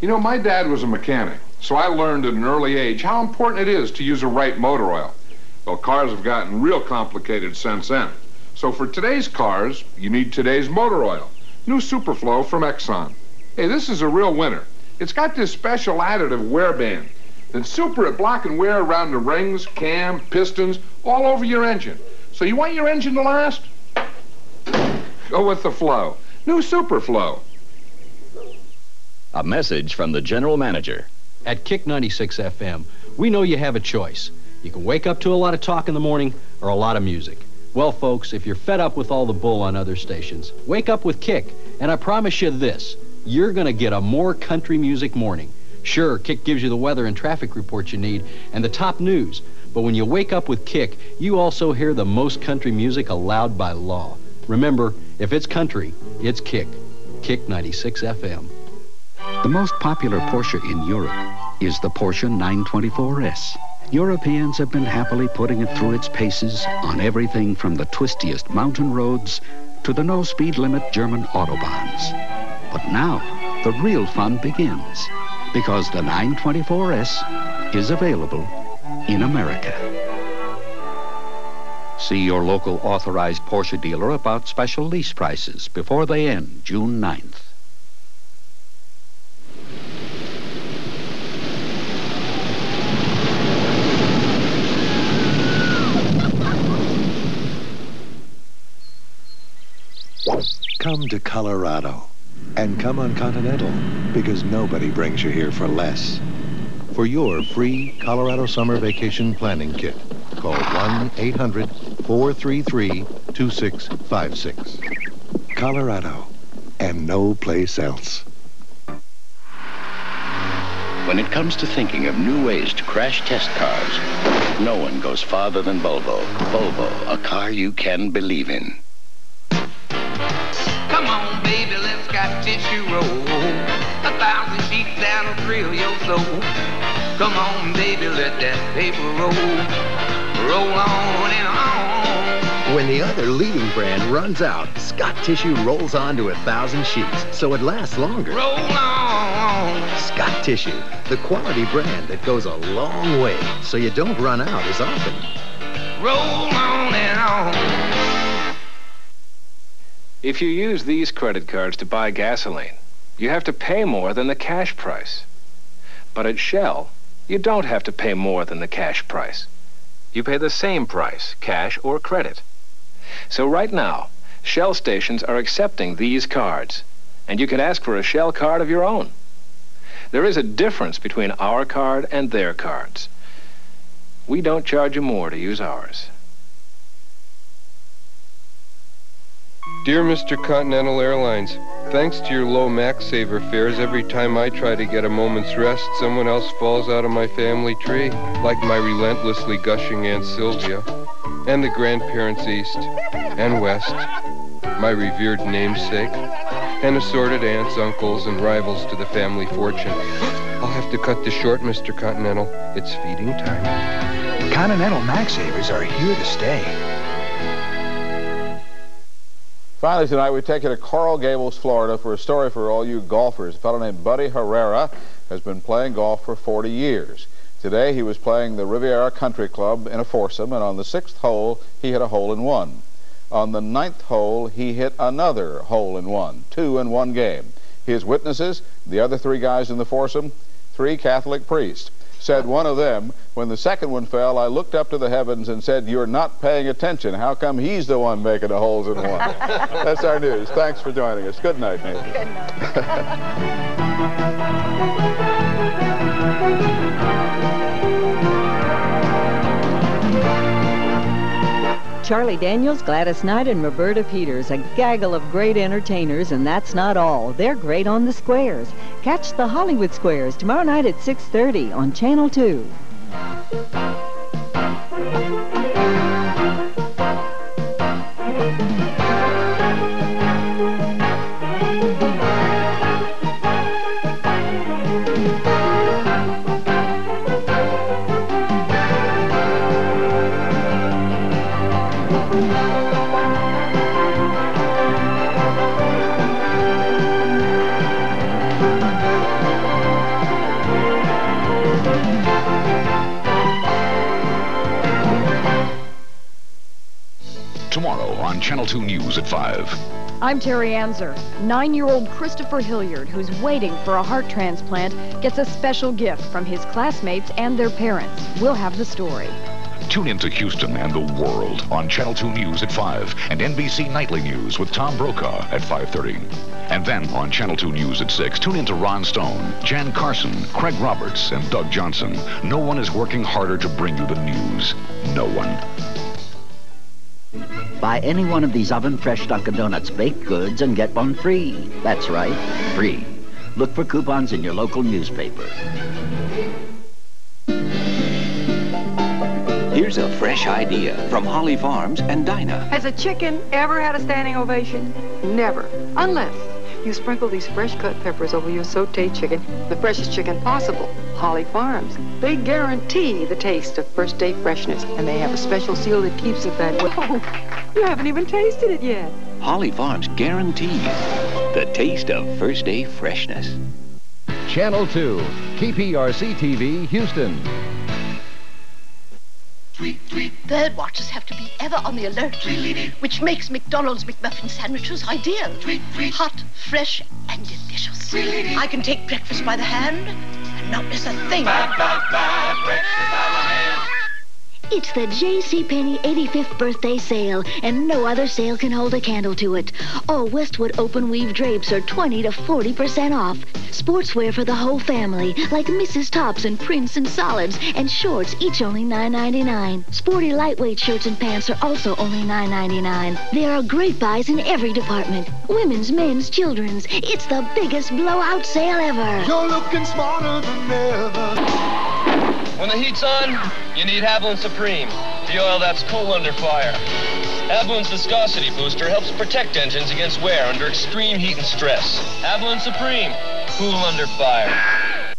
You know, my dad was a mechanic, so I learned at an early age how important it is to use the right motor oil. Well, cars have gotten real complicated since then. So for today's cars, you need today's motor oil. New Superflo from Exxon. Hey, this is a real winner. It's got this special additive wear band that's super at blocking wear around the rings, cam, pistons, all over your engine. So you want your engine to last? Go with the flow. New Superflo. A message from the general manager. At Kick 96 FM, we know you have a choice. You can wake up to a lot of talk in the morning or a lot of music. Well, folks, if you're fed up with all the bull on other stations, wake up with Kick, and I promise you this you're going to get a more country music morning. Sure, Kick gives you the weather and traffic reports you need and the top news, but when you wake up with Kick, you also hear the most country music allowed by law. Remember, if it's country, it's Kick. Kick 96 FM. The most popular Porsche in Europe is the Porsche 924S. Europeans have been happily putting it through its paces on everything from the twistiest mountain roads to the no-speed limit German autobahns. But now, the real fun begins because the 924S is available in America. See your local authorized Porsche dealer about special lease prices before they end June 9th. Come to Colorado. And come on Continental, because nobody brings you here for less. For your free Colorado Summer Vacation Planning Kit, call 1-800-433-2656. Colorado, and no place else. When it comes to thinking of new ways to crash test cars, no one goes farther than Volvo. Volvo, a car you can believe in. Roll. Roll on and on. When the other leading brand runs out, ScotTissue rolls on to a thousand sheets, so it lasts longer. Roll on. ScotTissue, the quality brand that goes a long way, so you don't run out as often. Roll on and on. If you use these credit cards to buy gasoline, you have to pay more than the cash price. But at Shell, you don't have to pay more than the cash price. You pay the same price, cash or credit. So right now, Shell stations are accepting these cards, and you can ask for a Shell card of your own. There is a difference between our card and their cards. We don't charge you more to use ours. Dear Mr. Continental Airlines, thanks to your low max saver fares, every time I try to get a moment's rest, someone else falls out of my family tree, like my relentlessly gushing Aunt Sylvia, and the grandparents east and west, my revered namesake, and assorted aunts, uncles, and rivals to the family fortune. I'll have to cut this short, Mr. Continental. It's feeding time. Continental Max Savers are here to stay. Finally tonight, we take you to Coral Gables, Florida for a story for all you golfers. A fellow named Buddy Herrera has been playing golf for 40 years. Today, he was playing the Riviera Country Club in a foursome, and on the sixth hole, he hit a hole-in-one. On the ninth hole, he hit another hole-in-one, two in one game. His witnesses, the other three guys in the foursome, three Catholic priests. Said one of them, when the second one fell, I looked up to the heavens and said, you're not paying attention. How come he's the one making the holes in one? That's our news. Thanks for joining us. Good night, Nathan. Good Charlie Daniels, Gladys Knight, and Roberta Peters, a gaggle of great entertainers, and that's not all. They're great on the squares. Catch the Hollywood Squares tomorrow night at 6.30 on Channel 2. On Channel 2 News at 5. I'm Terry Anzur. Nine-year-old Christopher Hilliard, who's waiting for a heart transplant, gets a special gift from his classmates and their parents. We'll have the story. Tune in to Houston and the world on Channel 2 News at 5 and NBC Nightly News with Tom Brokaw at 5.30. And then on Channel 2 News at 6, tune in to Ron Stone, Jan Carson, Craig Roberts, and Doug Johnson. No one is working harder to bring you the news. No one. Buy any one of these oven fresh Dunkin' Donuts baked goods and get one free. That's right, free. Look for coupons in your local newspaper. Here's a fresh idea from Holly Farms and Dinah. Has a chicken ever had a standing ovation? Never. Unless you sprinkle these fresh cut peppers over your sauteed chicken, the freshest chicken possible. Holly Farms. They guarantee the taste of first day freshness, and they have a special seal that keeps it that way. Oh, You haven't even tasted it yet. Holly Farms guarantees the taste of first day freshness. Channel 2, KPRC TV, Houston. Bird watchers have to be ever on the alert, which makes McDonald's McMuffin sandwiches ideal. Hot, fresh, and delicious. I can take breakfast by the hand and not miss a thing. It's the J.C. Penney 85th birthday sale, and no other sale can hold a candle to it. All Westwood open weave drapes are 20 to 40% off. Sportswear for the whole family, like Mrs. Tops and prints and solids, and shorts, each only $9.99. Sporty lightweight shirts and pants are also only $9.99. There are great buys in every department. Women's, men's, children's. It's the biggest blowout sale ever. You're looking smarter than ever. When the heat's on, you need Havoline Supreme, the oil that's cool under fire. Havoline's viscosity booster helps protect engines against wear under extreme heat and stress. Havoline Supreme, cool under fire.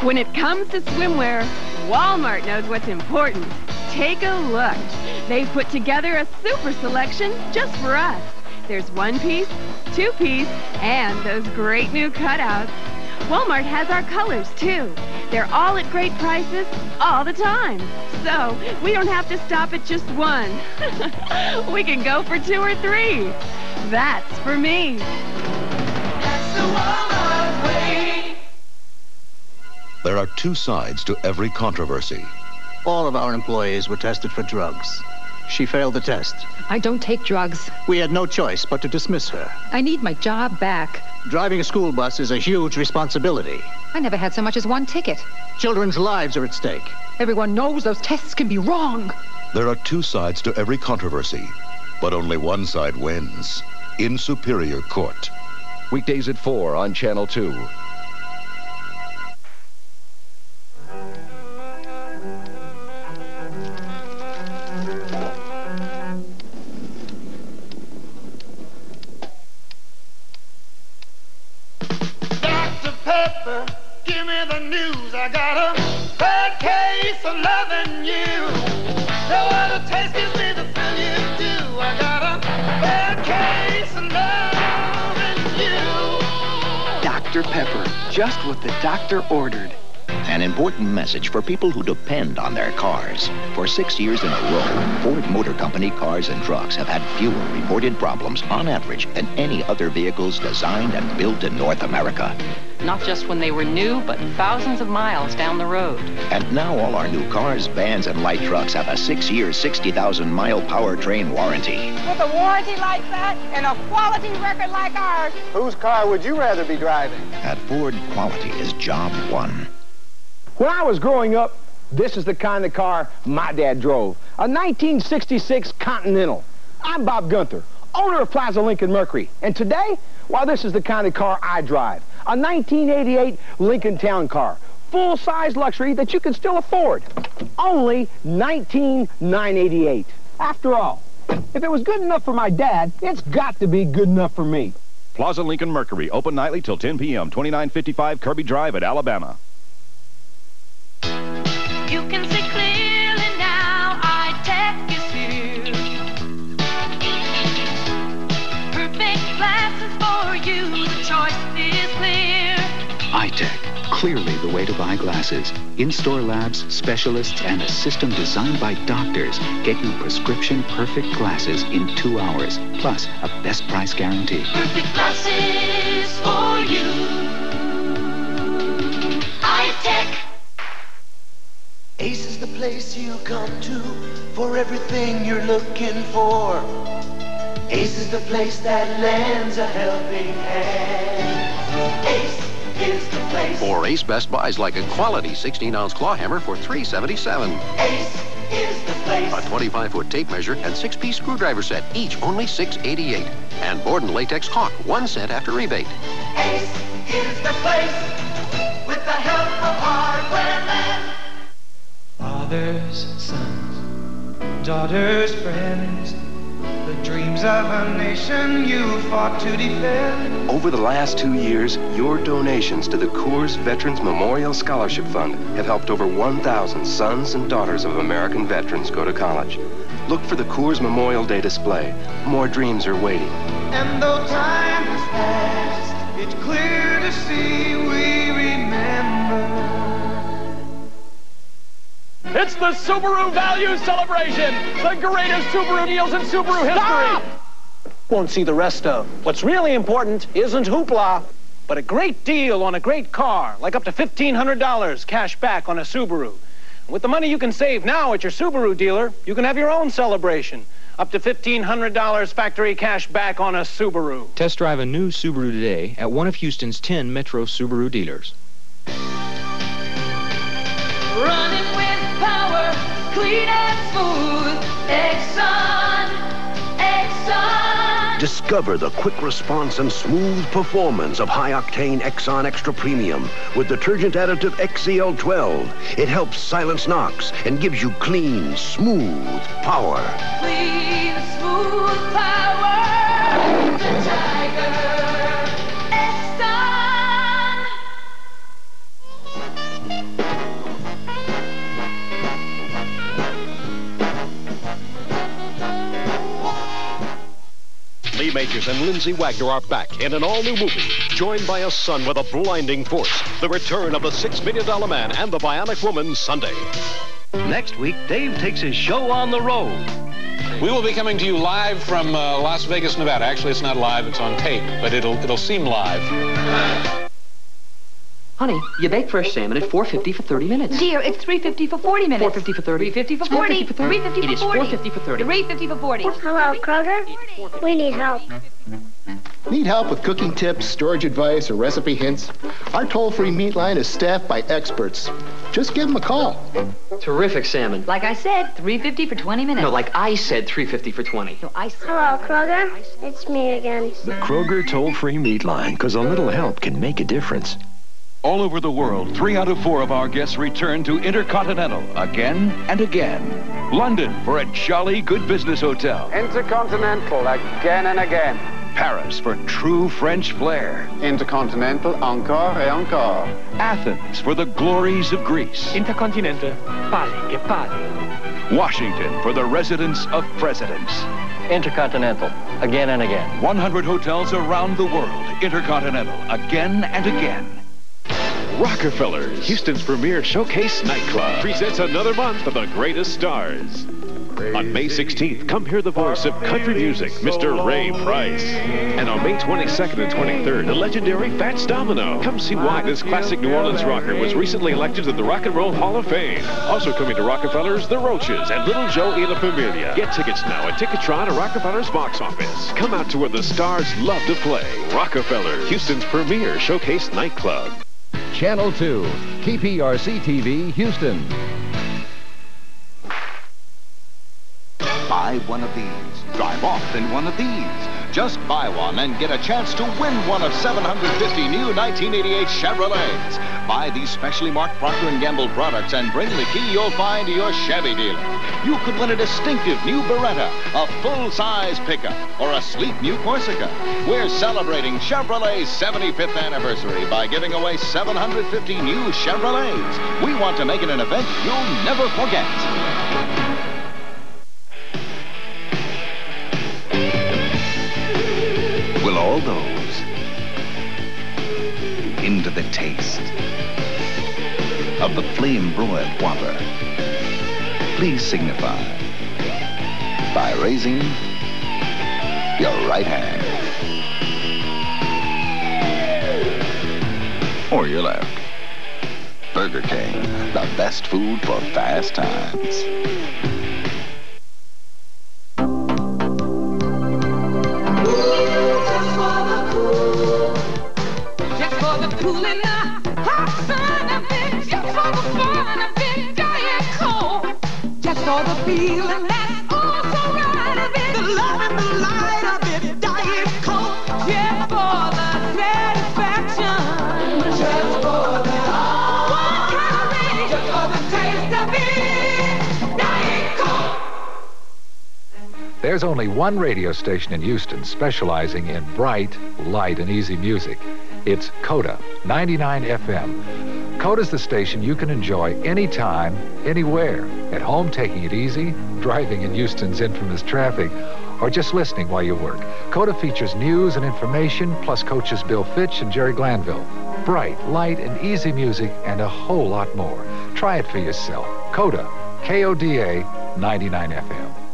When it comes to swimwear, Walmart knows what's important. Take a look. They've put together a super selection just for us. There's one piece, two piece, and those great new cutouts. Walmart has our colors, too. They're all at great prices all the time. So we don't have to stop at just one. we can go for two or three. That's for me. There are two sides to every controversy. All of our employees were tested for drugs. She failed the test. I don't take drugs. We had no choice but to dismiss her. I need my job back. Driving a school bus is a huge responsibility. I never had so much as one ticket. Children's lives are at stake. Everyone knows those tests can be wrong. There are two sides to every controversy, but only one side wins. In Superior Court. Weekdays at 4 on Channel 2. Dr. Pepper, just what the doctor ordered. An important message for people who depend on their cars. For six years in a row, Ford Motor Company cars and trucks have had fewer reported problems on average than any other vehicles designed and built in North America. Not just when they were new, but thousands of miles down the road. And now all our new cars, vans, and light trucks have a six-year, 60,000-mile powertrain warranty. With a warranty like that and a quality record like ours, Whose car would you rather be driving? At Ford, quality is job one. When I was growing up, this is the kind of car my dad drove. A 1966 Continental. I'm Bob Guenther, owner of Plaza Lincoln Mercury. And today, well, this is the kind of car I drive. A 1988 Lincoln Town Car. Full-size luxury that you can still afford. Only 19988 After all, if it was good enough for my dad, it's got to be good enough for me. Plaza Lincoln Mercury, open nightly till 10 p.m., 2955 Kirby Drive at Alabama. Clearly the way to buy glasses. In-store labs, specialists, and a system designed by doctors get you prescription perfect glasses in two hours, plus a best price guarantee. Perfect glasses for you. High tech. Ace is the place you come to for everything you're looking for. Ace is the place that lends a helping hand. Ace is the place. For Ace Best Buys like a quality 16-ounce claw hammer for 377. Ace is the place. A 25-foot tape measure and six-piece screwdriver set, each only 688. And Borden Latex Hawk, one cent after rebate. Ace is the place with the help of hardware man. Fathers, sons, daughters, friends, the dreams of a nation you fought to defend. Over the last two years, your donations to the Coors Veterans Memorial Scholarship Fund have helped over 1,000 sons and daughters of American veterans go to college. Look for the Coors Memorial Day display. More dreams are waiting. And though time has passed, it's clear to see we remember. It's the Subaru Value Celebration! The greatest Subaru deals in Subaru history! Won't see the rest of. What's really important isn't hoopla, but a great deal on a great car, like up to $1,500 cash back on a Subaru. With the money you can save now at your Subaru dealer, you can have your own celebration. Up to $1,500 factory cash back on a Subaru. Test drive a new Subaru today at one of Houston's 10 Metro Subaru dealers. Running with power, clean and smooth. Exxon, Exxon. Discover the quick response and smooth performance of high-octane Exxon Extra Premium with detergent additive XCL12. It helps silence knocks and gives you clean, smooth power. Clean, Majors and Lindsay Wagner are back in an all-new movie, joined by a son with a blinding force. The return of the Six Million Dollar Man and the Bionic Woman Sunday. Next week, Dave takes his show on the road. We will be coming to you live from uh, Las Vegas, Nevada. Actually, it's not live; it's on tape, but it'll it'll seem live. Honey, you bake fresh salmon at 4.50 for 30 minutes. Dear, it's 350 for 40 minutes. 4.50 for 30. 350 for 40. 4.50 for 30. 350 It is for 40. 4.50 for 30. 350 for 40. Hello, Kroger. We need help. Need help with cooking tips, storage advice, or recipe hints? Our toll-free meat line is staffed by experts. Just give them a call. Terrific salmon. Like I said, 350 for 20 minutes. No, like I said, 3.50 for 20. No, I said. Hello, Kroger. It's me again. The Kroger toll-free meat line, because a little help can make a difference. All over the world, three out of four of our guests return to Intercontinental again and again. London for a jolly good business hotel. Intercontinental again and again. Paris for true French flair. Intercontinental encore et encore. Athens for the glories of Greece. Intercontinental. Pali che pali. Washington for the residence of presidents. Intercontinental. Again and again. 100 hotels around the world. Intercontinental. Again and again. Rockefeller's, Houston's premier showcase nightclub, presents another month of the greatest stars. On May 16th, come hear the voice of country music, Mr. Ray Price. And on May 22nd and 23rd, the legendary Fats Domino. Come see why this classic New Orleans rocker was recently elected to the Rock and Roll Hall of Fame. Also coming to Rockefeller's, The Roaches and Little Joe y La Familia. Get tickets now at Ticketron or Rockefeller's box office. Come out to where the stars love to play. Rockefeller, Houston's premier showcase nightclub. Channel 2, KPRC TV, Houston. Buy one of these. Drive off in one of these. Just buy one and get a chance to win one of 750 new 1988 Chevrolets. Buy these specially marked Procter & Gamble products and bring the key you'll find to your Chevy dealer. You could win a distinctive new Beretta, a full-size pickup, or a sleek new Corsica. We're celebrating Chevrolet's 75th anniversary by giving away 750 new Chevrolets. We want to make it an event you'll never forget. All those into the taste of the flame-broiled Whopper. Please signify by raising your right hand. Or your left. Burger King, the best food for fast times. There's only one radio station in Houston specializing in bright, light, and easy music. It's Coda 99 FM. Coda's the station you can enjoy anytime, anywhere. At home, taking it easy, driving in Houston's infamous traffic, or just listening while you work. Coda features news and information, plus coaches Bill Fitch and Jerry Glanville. Bright, light, and easy music, and a whole lot more. Try it for yourself. Coda, K-O-D-A 99 FM.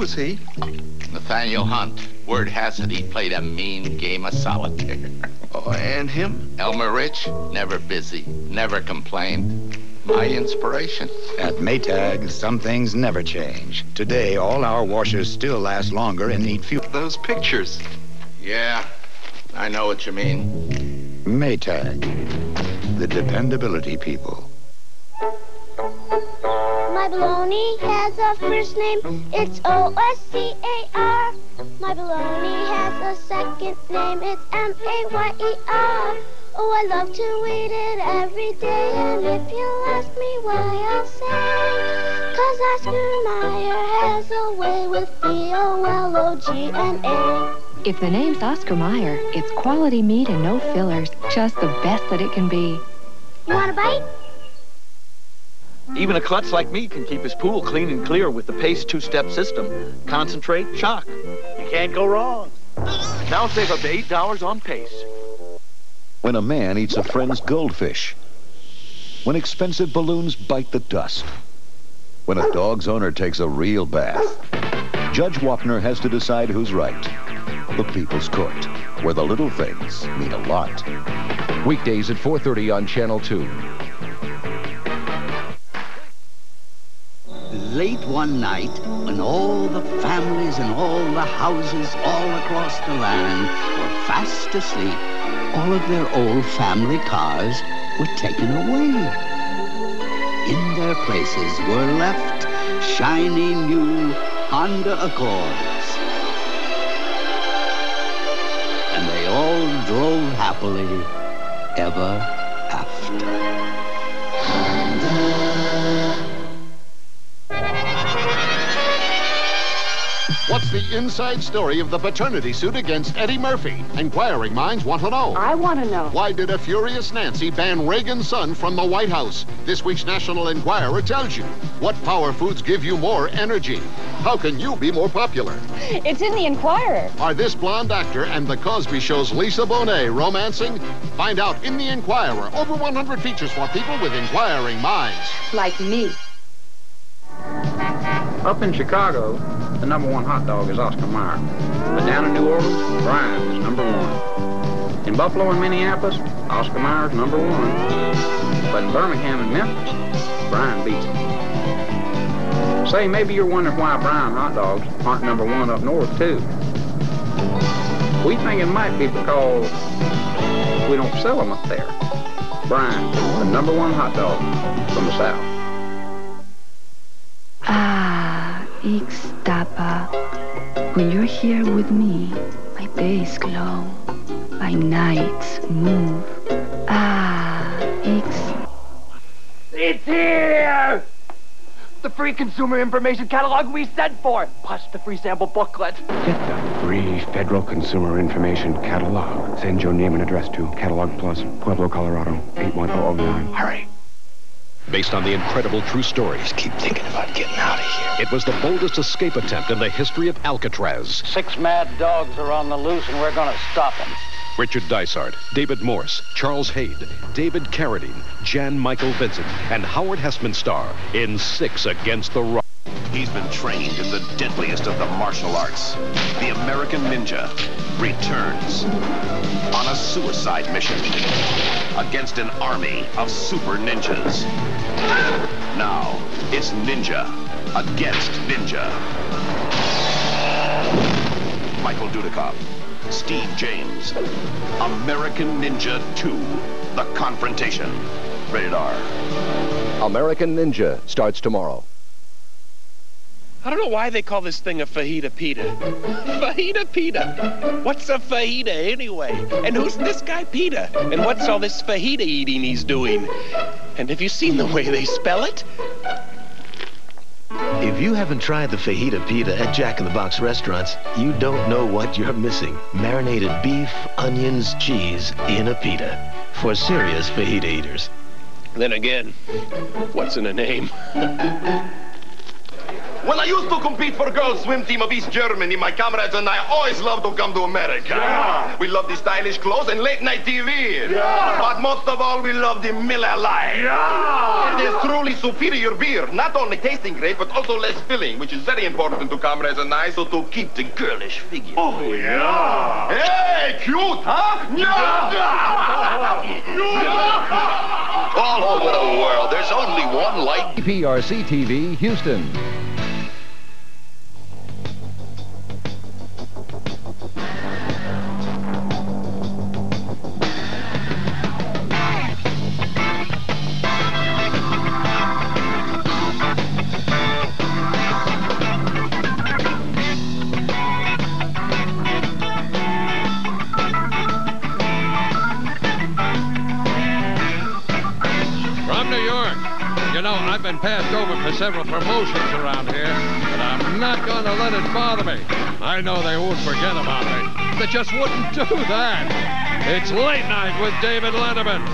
Was he? Nathaniel Hunt. Word has it he played a mean game of solitaire. Oh, and him? Elmer Rich, never busy, never complained. My inspiration. At Maytag, some things never change. Today, all our washers still last longer and need fewer. Those pictures. Yeah, I know what you mean. Maytag, the dependability people. My baloney has a first name, it's O-S-C-A-R. My baloney has a second name, it's M-A-Y-E-R. Oh, I love to eat it every day, and if you ask me why, I'll say, cause Oscar Mayer has a way with B-O-L-O-G-N-A. If the name's Oscar Mayer, it's quality meat and no fillers. Just the best that it can be. You want a bite? Even a klutz like me can keep his pool clean and clear with the Pace two-step system. Concentrate, shock. You can't go wrong. Now save up to $8 on Pace. When a man eats a friend's goldfish. When expensive balloons bite the dust. When a dog's owner takes a real bath. Judge Wapner has to decide who's right. The People's Court, where the little things mean a lot. Weekdays at 4.30 on Channel 2. One night, when all the families and all the houses all across the land were fast asleep, all of their old family cars were taken away. In their places were left shiny new Honda Accords. And they all drove happily ever after. What's the inside story of the paternity suit against Eddie Murphy? Inquiring minds want to know. I want to know. Why did a furious Nancy ban Reagan's son from the White House? This week's National Enquirer tells you. What power foods give you more energy? How can you be more popular? It's in the Enquirer. Are this blonde actor and The Cosby Show's Lisa Bonet romancing? Find out in the Enquirer. Over 100 features for people with inquiring minds. Like me. Up in Chicago, the number one hot dog is Oscar Mayer. But down in New Orleans, Bryan is number one. In Buffalo and Minneapolis, Oscar Mayer's number one. But in Birmingham and Memphis, Bryan beats him. Say, maybe you're wondering why Bryan hot dogs aren't number one up north, too. We think it might be because we don't sell them up there. Bryan, the number one hot dog from the South. Ah, Ixtapa. When you're here with me, my days glow, my nights move. Ah, Ix. It's here! The free consumer information catalog we sent for, plus the free sample booklet. Get the free Federal Consumer Information Catalog. Send your name and address to Catalog Plus, Pueblo, Colorado, 81009. Hurry. Based on the incredible true stories. Keep thinking about getting out of here. It was the boldest escape attempt in the history of Alcatraz. Six mad dogs are on the loose, and we're going to stop them. Richard Dysart, David Morse, Charles Haid, David Carradine, Jan Michael Vincent, and Howard Hesseman star in Six Against the Rock. He's been trained in the deadliest of the martial arts. The American Ninja returns on a suicide mission against an army of super ninjas. Now, it's Ninja against Ninja. Michael Dudikoff, Steve James, American Ninja 2, The Confrontation. Rated R. American Ninja starts tomorrow. I don't know why they call this thing a fajita pita. Fajita pita. What's a fajita anyway? And who's this guy Pita? And what's all this fajita eating he's doing? And have you seen the way they spell it? If you haven't tried the fajita pita at Jack in the Box restaurants, you don't know what you're missing. Marinated beef, onions, cheese in a pita. For serious fajita eaters. Then again, what's in a name? When I used to compete for girls' swim team of East Germany, my comrades and I always loved to come to America. Yeah. We love the stylish clothes and late night TV. Yeah. But most of all, we love the Miller Lite. Yeah. It is truly superior beer. Not only tasting great, but also less filling, which is very important to comrades and I, so to keep the girlish figure. Oh, yeah. Hey, cute, huh? Yeah. All over the world, there's only one light. PRC TV, Houston. Several promotions around here, but I'm not going to let it bother me. I know they won't forget about me. They just wouldn't do that. It's late night with David Letterman.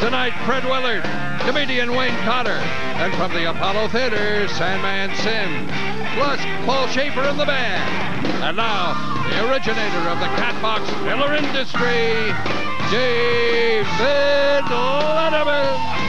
Tonight, Fred Willard, comedian Wayne Cotter, and from the Apollo Theater, Sandman Sims, plus Paul Shaffer and the band. And now, the originator of the Catbox filler industry, David Letterman.